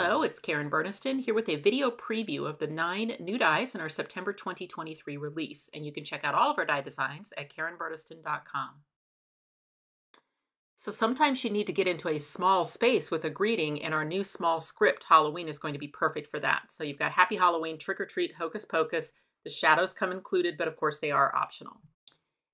Hello, it's Karen Burniston here with a video preview of the nine new dies in our September 2023 release, and you can check out all of our die designs at karenburniston.com. So sometimes you need to get into a small space with a greeting, and our new small script Halloween is going to be perfect for that. So you've got Happy Halloween, Trick or Treat, Hocus Pocus. The shadows come included, but of course they are optional.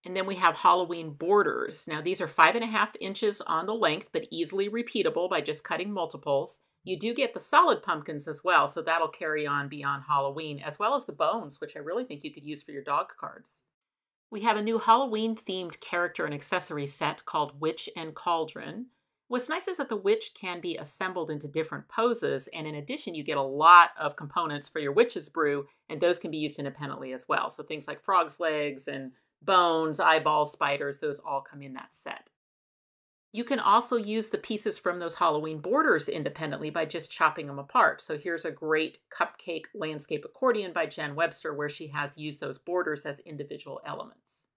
And then we have Halloween borders. Now these are five and a half inches on the length, but easily repeatable by just cutting multiples. You do get the solid pumpkins as well, so that'll carry on beyond Halloween, as well as the bones, which I really think you could use for your dog cards. We have a new Halloween themed character and accessory set called Witch and Cauldron. What's nice is that the witch can be assembled into different poses, and in addition, you get a lot of components for your witch's brew, and those can be used independently as well. So things like frog's legs and bones, eyeballs, spiders, those all come in that set. You can also use the pieces from those Halloween borders independently by just chopping them apart. So here's a great cupcake landscape accordion by Jen Webster where she has used those borders as individual elements.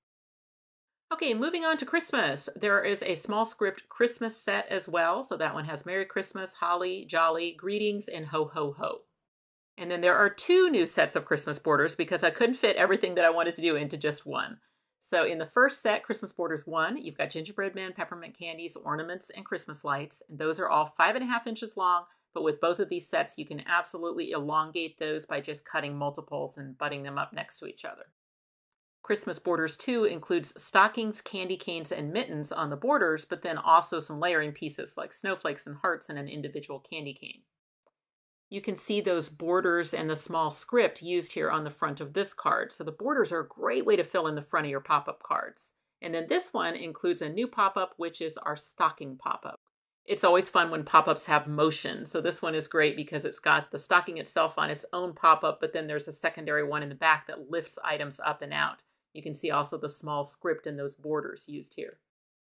Okay, moving on to Christmas. There is a small script Christmas set as well. So that one has Merry Christmas, Holly, Jolly, Greetings, and Ho Ho Ho. And then there are two new sets of Christmas borders because I couldn't fit everything that I wanted to do into just one. So in the first set, Christmas Borders 1, you've got gingerbread men, peppermint candies, ornaments, and Christmas lights. And those are all five and a half inches long, but with both of these sets, you can absolutely elongate those by just cutting multiples and butting them up next to each other. Christmas Borders 2 includes stockings, candy canes, and mittens on the borders, but then also some layering pieces like snowflakes and hearts and an individual candy cane. You can see those borders and the small script used here on the front of this card. So the borders are a great way to fill in the front of your pop-up cards. And then this one includes a new pop-up, which is our stocking pop-up. It's always fun when pop-ups have motion. So this one is great because it's got the stocking itself on its own pop-up, but then there's a secondary one in the back that lifts items up and out. You can see also the small script and those borders used here.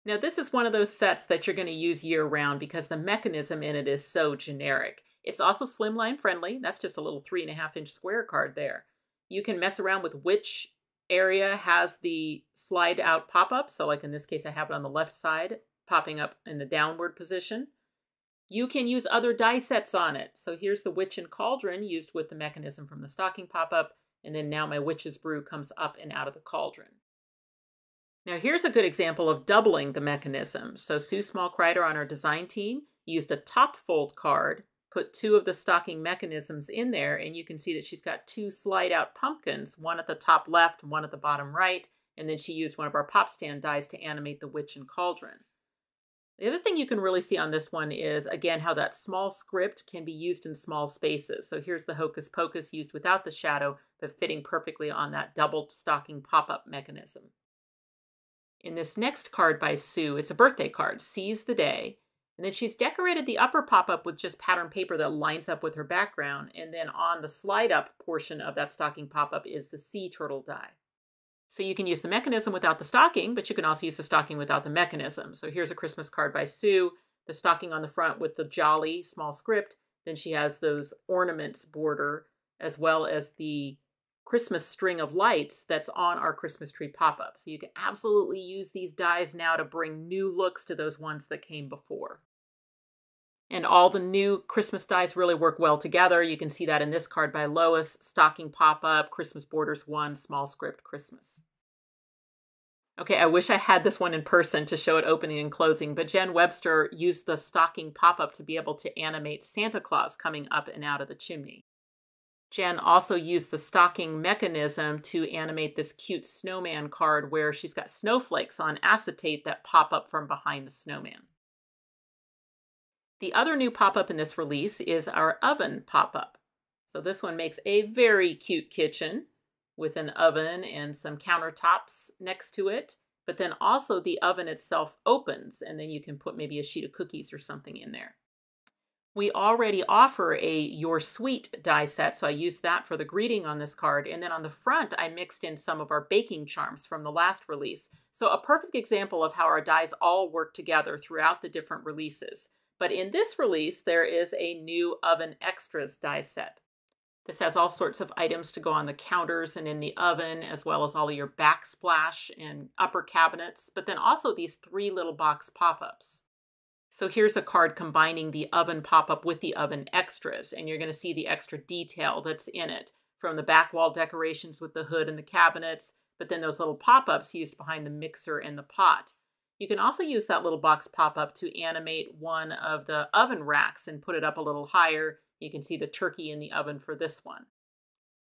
Now this is one of those sets that you're going to use year round because the mechanism in it is so generic. It's also slimline friendly. That's just a little three and a half inch square card there. You can mess around with which area has the slide out pop up. So, like in this case, I have it on the left side, popping up in the downward position. You can use other die sets on it. So, here's the Witch and Cauldron used with the mechanism from the stocking pop up. And then now my Witch's Brew comes up and out of the cauldron. Now, here's a good example of doubling the mechanism. So, Sue Small Kreider on our design team used a top fold card put two of the stocking mechanisms in there and you can see that she's got two slide out pumpkins, one at the top left, one at the bottom right, and then she used one of our pop stand dies to animate the witch and cauldron. The other thing you can really see on this one is, again, how that small script can be used in small spaces. So here's the Hocus Pocus used without the shadow, but fitting perfectly on that doubled stocking pop-up mechanism. In this next card by Sue, it's a birthday card, Seize the Day. And then she's decorated the upper pop-up with just pattern paper that lines up with her background. And then on the slide up portion of that stocking pop-up is the sea turtle die. So you can use the mechanism without the stocking, but you can also use the stocking without the mechanism. So here's a Christmas card by Sue, the stocking on the front with the jolly small script. Then she has those ornaments border as well as the Christmas string of lights that's on our Christmas tree pop-up. So you can absolutely use these dies now to bring new looks to those ones that came before. And all the new Christmas dies really work well together. You can see that in this card by Lois, Stocking Pop-Up, Christmas Borders 1, Small Script Christmas. Okay, I wish I had this one in person to show it opening and closing, but Jen Webster used the stocking pop-up to be able to animate Santa Claus coming up and out of the chimney. Jen also used the stocking mechanism to animate this cute snowman card where she's got snowflakes on acetate that pop up from behind the snowman. The other new pop-up in this release is our oven pop-up. So this one makes a very cute kitchen with an oven and some countertops next to it. But then also the oven itself opens and then you can put maybe a sheet of cookies or something in there. We already offer a Your Sweet die set, so I used that for the greeting on this card. And then on the front, I mixed in some of our baking charms from the last release. So a perfect example of how our dies all work together throughout the different releases. But in this release, there is a new Oven Extras die set. This has all sorts of items to go on the counters and in the oven, as well as all of your backsplash and upper cabinets, but then also these three little box pop-ups. So here's a card combining the oven pop-up with the oven extras, and you're going to see the extra detail that's in it from the back wall decorations with the hood and the cabinets, but then those little pop-ups used behind the mixer and the pot. You can also use that little box pop-up to animate one of the oven racks and put it up a little higher. You can see the turkey in the oven for this one.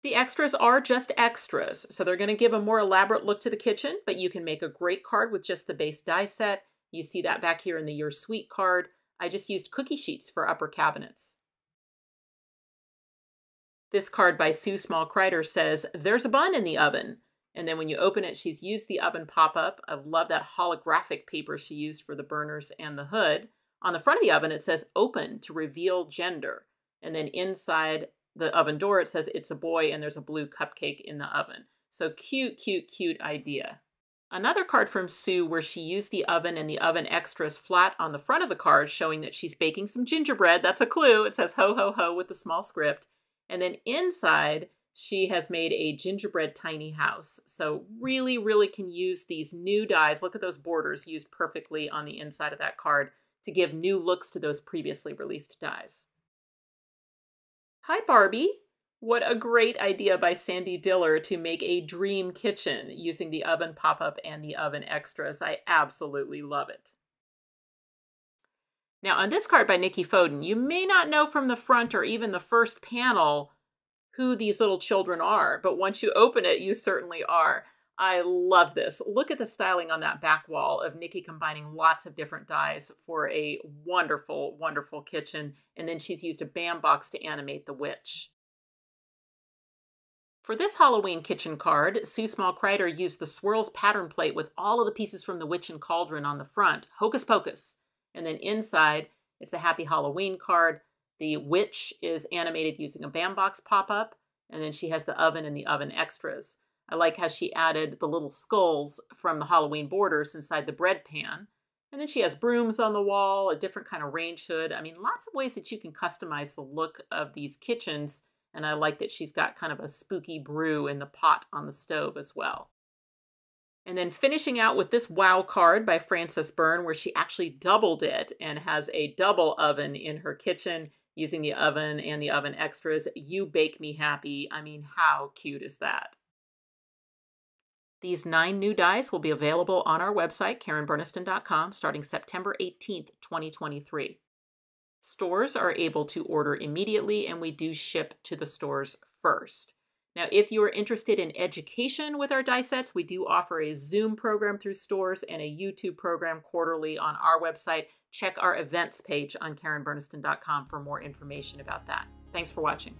The extras are just extras, so they're going to give a more elaborate look to the kitchen, but you can make a great card with just the base die set you see that back here in the Your Sweet card. I just used cookie sheets for upper cabinets. This card by Sue Small Kreider says, There's a bun in the oven. And then when you open it, she's used the oven pop up. I love that holographic paper she used for the burners and the hood. On the front of the oven, it says open to reveal gender. And then inside the oven door, it says it's a boy and there's a blue cupcake in the oven. So cute, cute, cute idea. Another card from Sue where she used the oven and the oven extras flat on the front of the card, showing that she's baking some gingerbread. That's a clue. It says ho, ho, ho with the small script. And then inside, she has made a gingerbread tiny house. So really, really can use these new dies. Look at those borders used perfectly on the inside of that card to give new looks to those previously released dies. Hi, Barbie. What a great idea by Sandy Diller to make a dream kitchen using the oven pop-up and the oven extras. I absolutely love it. Now on this card by Nikki Foden, you may not know from the front or even the first panel who these little children are, but once you open it, you certainly are. I love this. Look at the styling on that back wall of Nikki combining lots of different dies for a wonderful, wonderful kitchen. And then she's used a BAM box to animate the witch. For this Halloween kitchen card, Sue Small Kreider used the swirls pattern plate with all of the pieces from the Witch and Cauldron on the front, Hocus Pocus. And then inside, it's a Happy Halloween card. The witch is animated using a Bambox pop-up, and then she has the oven and the oven extras. I like how she added the little skulls from the Halloween borders inside the bread pan. And then she has brooms on the wall, a different kind of range hood. I mean, lots of ways that you can customize the look of these kitchens and I like that she's got kind of a spooky brew in the pot on the stove as well. And then finishing out with this wow card by Frances Byrne, where she actually doubled it and has a double oven in her kitchen using the oven and the oven extras. You bake me happy. I mean, how cute is that? These nine new dies will be available on our website, KarenBurniston.com, starting September 18th, 2023. Stores are able to order immediately, and we do ship to the stores first. Now, if you are interested in education with our die sets, we do offer a Zoom program through stores and a YouTube program quarterly on our website. Check our events page on KarenBurniston.com for more information about that. Thanks for watching.